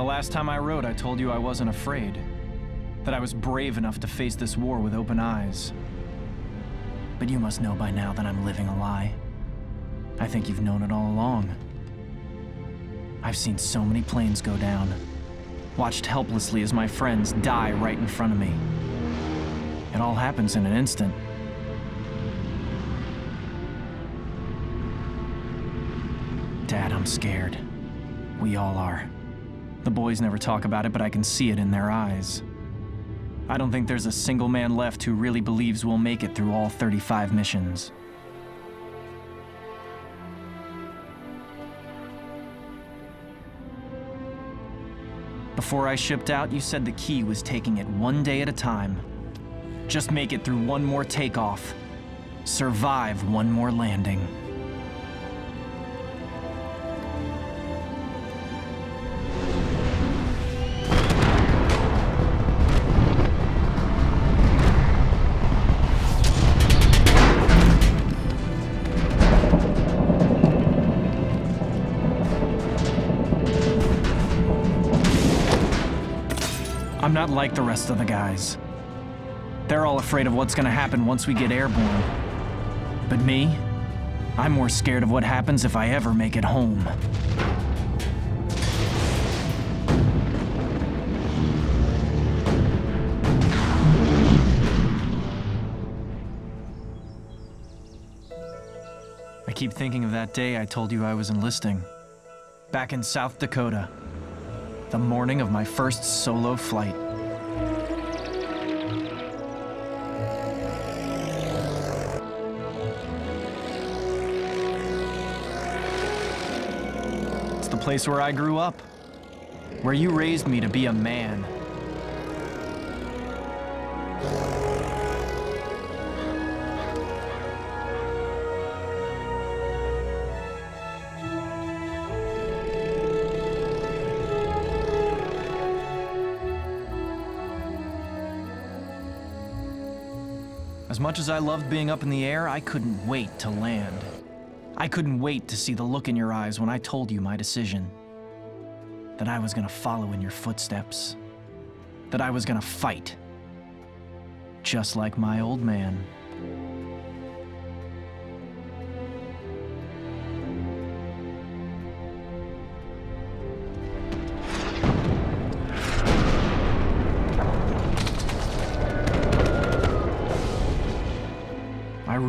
The last time I wrote, I told you I wasn't afraid. That I was brave enough to face this war with open eyes. But you must know by now that I'm living a lie. I think you've known it all along. I've seen so many planes go down. Watched helplessly as my friends die right in front of me. It all happens in an instant. Dad, I'm scared. We all are. The boys never talk about it, but I can see it in their eyes. I don't think there's a single man left who really believes we'll make it through all 35 missions. Before I shipped out, you said the key was taking it one day at a time. Just make it through one more takeoff. Survive one more landing. I'm not like the rest of the guys. They're all afraid of what's gonna happen once we get airborne. But me? I'm more scared of what happens if I ever make it home. I keep thinking of that day I told you I was enlisting. Back in South Dakota. The morning of my first solo flight. It's the place where I grew up. Where you raised me to be a man. As much as I loved being up in the air, I couldn't wait to land. I couldn't wait to see the look in your eyes when I told you my decision. That I was gonna follow in your footsteps. That I was gonna fight. Just like my old man.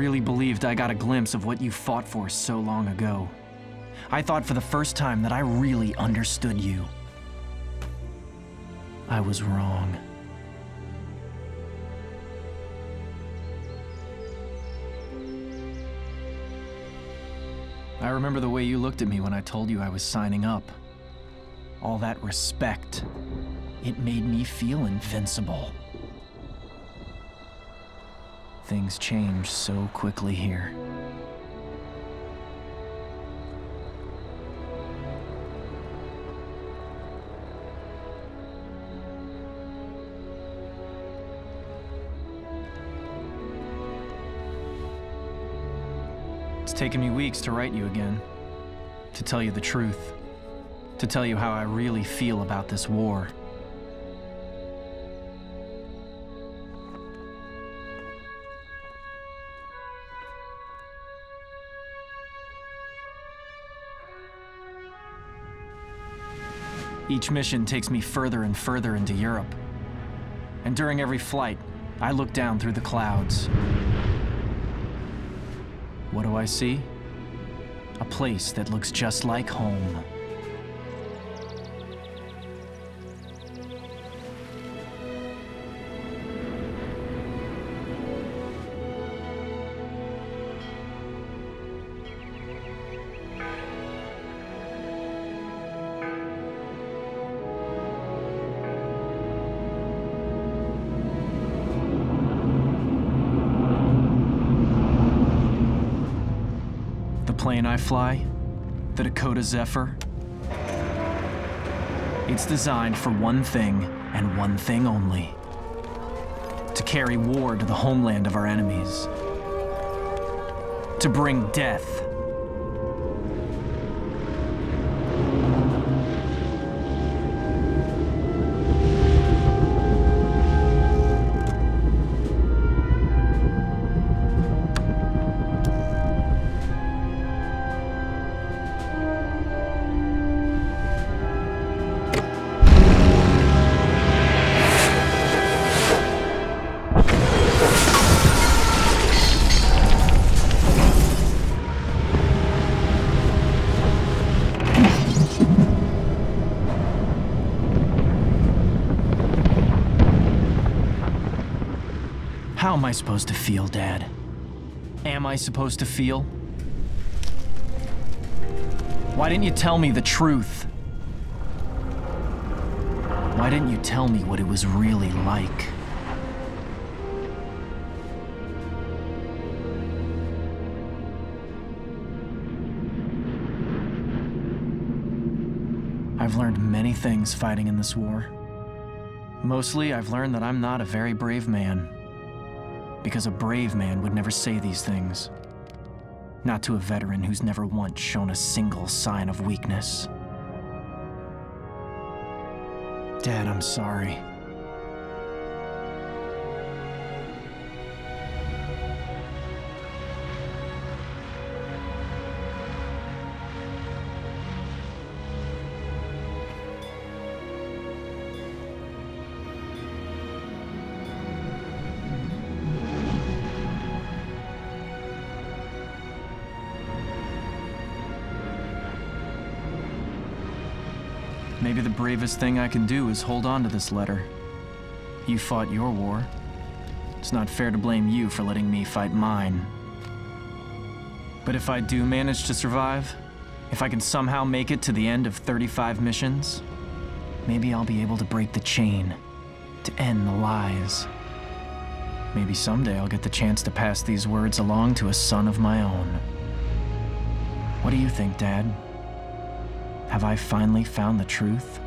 Really believed I got a glimpse of what you fought for so long ago. I thought for the first time that I really understood you. I was wrong. I remember the way you looked at me when I told you I was signing up. All that respect. It made me feel invincible. Things change so quickly here. It's taken me weeks to write you again. To tell you the truth. To tell you how I really feel about this war. Each mission takes me further and further into Europe. And during every flight, I look down through the clouds. What do I see? A place that looks just like home. Plane I fly, the Dakota Zephyr, it's designed for one thing and one thing only to carry war to the homeland of our enemies, to bring death. How am I supposed to feel, Dad? Am I supposed to feel? Why didn't you tell me the truth? Why didn't you tell me what it was really like? I've learned many things fighting in this war. Mostly, I've learned that I'm not a very brave man. Because a brave man would never say these things. Not to a veteran who's never once shown a single sign of weakness. Dad, I'm sorry. Maybe the bravest thing I can do is hold on to this letter. You fought your war. It's not fair to blame you for letting me fight mine. But if I do manage to survive, if I can somehow make it to the end of 35 missions, maybe I'll be able to break the chain, to end the lies. Maybe someday I'll get the chance to pass these words along to a son of my own. What do you think, Dad? Have I finally found the truth?